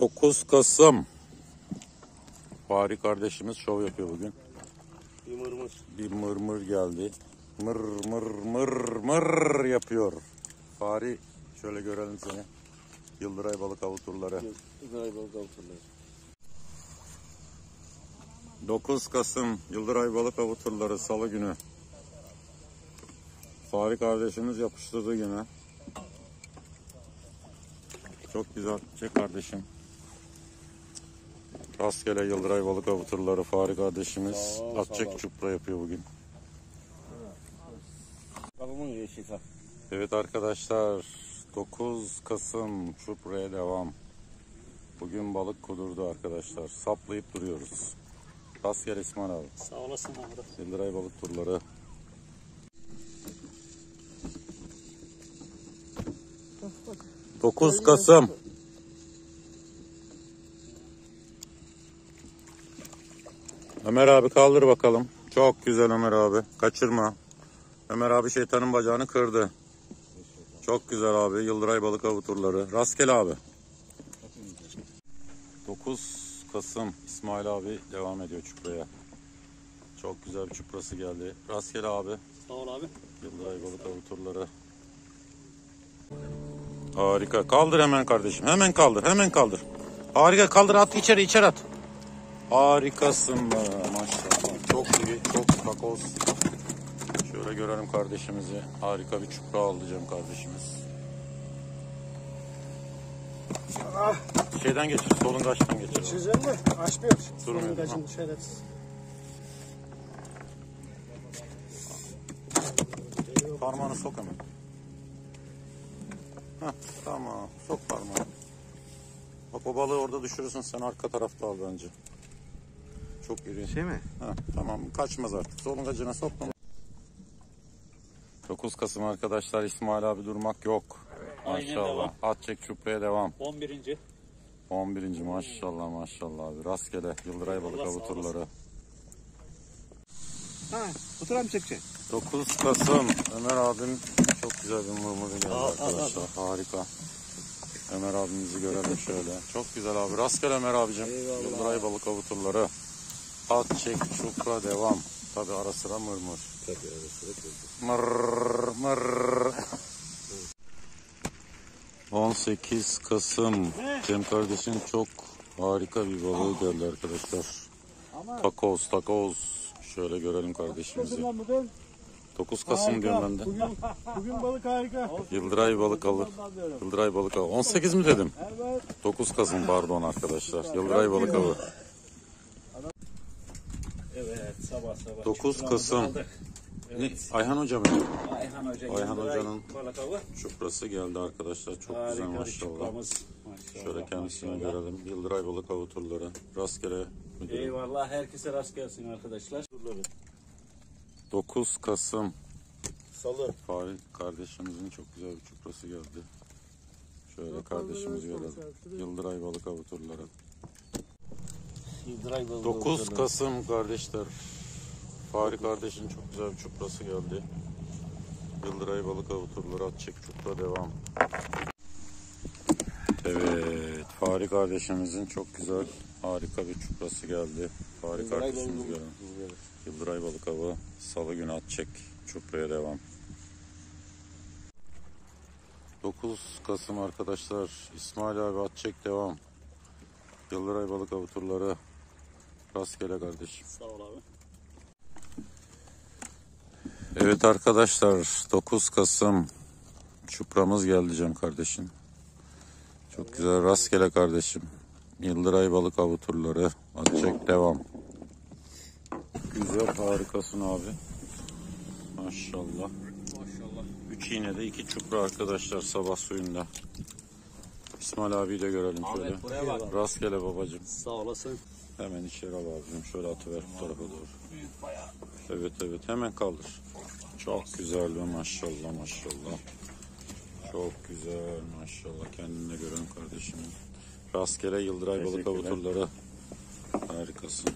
9 Kasım. Fahri kardeşimiz şov yapıyor bugün. Bir mırmır. Bir mırmır geldi. Mır mır mır mır yapıyor. Fahri şöyle görelim seni. Yıldıray balık avı turları. Güzel balık avcıları. 9 Kasım Yıldıray balık avı turları salı günü. Fahri kardeşimiz yapıştırdı yine. Çok güzel. Çek kardeşim. Rastgele Yıldıray balık avı turları Fahri kardeşimiz. Ol, ol. çupra yapıyor bugün. Babamın yeşil ha. Evet arkadaşlar 9 Kasım Çupra'ya devam. Bugün balık kudurdu arkadaşlar. Saplayıp duruyoruz. Rastgele İsmail abi. Sağ olasın abi. Yıldıray balık turları. Dokuz Kasım. Ömer abi kaldır bakalım. Çok güzel Ömer abi. Kaçırma. Ömer abi şeytanın bacağını kırdı. Çok güzel abi. Yıldıray balık avı turları. Rastgele abi. 9 Kasım İsmail abi devam ediyor çupraya. Çok güzel bir çuprası geldi. Rastgele abi. Sağ ol abi. Yıldıray balık avı turları. Harika. Kaldır hemen kardeşim. Hemen kaldır. Hemen kaldır. Harika. Kaldır at içeri içeri at. Harikasın be. Maşallah. Çok iyi. Çok takoz. Şöyle görelim kardeşimizi. Harika bir çupra alacağım kardeşimiz. Şeyden geçir. Solungaçtan geçir. Çizeceğim de açmıyor. Durmuyor, mi? kaçın şerefsiz. Parmağını sok hemen. Heh, tamam. Sok parmağı. Bak o balığı orada düşürürsün sen arka tarafta al bence. Çok iri. Şey mi? Heh, tamam kaçmaz artık. Solungacına sokma. 9 Kasım arkadaşlar İsmail abi durmak yok. Aynen Maşallah. devam. At çek çupraya devam. 11. 11. maşallah maşallah abi. Rastgele Yıldıray balık Allah sağ turları. Ha, fotoğraf mı çekecek? 9 Kasım Ömer abim çok güzel bir mırmırı geldi Al, al, arkadaşlar. Harika. Ömer abimizi görelim şöyle. Çok güzel abi. Rastgele Ömer abicim. Eyvallah. Yıldıray balık avı turları. At çek çupra devam. Tabi ara sıra mırmır. Tabii evet. Mır mır. 18 Kasım Cem kardeşin çok harika bir balığı geldi arkadaşlar. Takoz takoz. Şöyle görelim kardeşimizi. 9 Kasım diyorum ben de. Bugün, bugün balık harika. Yıldıray balık avı. Yıldıray balık avı. 18 mi dedim? Evet. 9 Kasım pardon arkadaşlar. Yıldıray balık avı. Evet sabah sabah. 9 Çukuramızı Kasım. Ne? Ayhan Hoca mı? Ayhan Hoca. Ayhan Hoca'nın- Balık avı. Çuprası geldi arkadaşlar. Çok güzel Harika bir maşallah. Maşallah. Şöyle kendisini maşallah. görelim. Yıldıray balık avı turları. Rastgele müdürüm. Eyvallah herkese rast gelsin arkadaşlar. Turları. 9 Kasım. Salı. Fahri kardeşimizin çok güzel bir çuprası geldi. Şöyle kardeşimiz görelim. Yıldıray balık avı turları. Yıldıray balığı 9 avcıları. Kasım kardeşler. Fahri kardeşin çok güzel bir çuprası geldi. Yıldıray balık avı turları at çek çupra devam. Evet Fahri kardeşimizin çok güzel harika bir çuprası geldi. Fahri Yıldıray kardeşimiz görelim. Yıldıray balık avı salı günü at çek çupraya devam. 9 Kasım arkadaşlar İsmail abi at çek devam. Yıldıray balık avı turları rastgele kardeşim. Sağ ol abi. Evet arkadaşlar 9 Kasım çupramız geldi Cem kardeşim. Çok güzel rastgele kardeşim. Yıldıray balık avı turları atacak devam. Güzel harikasın abi. Maşallah. Maşallah. 3 iğnede 2 çupra arkadaşlar sabah suyunda. İsmail abiyi de görelim şöyle. Ahmet buraya bak. Rastgele babacım. Sağ olasın. Hemen içeri al abicim. Şöyle atıver bu tarafa doğru. Büyük bayağı. Evet evet hemen kaldır. Çok güzel be maşallah maşallah. Çok güzel maşallah kendine gören kardeşim. Rastgele Yıldıray balık avuturları. Harikasın.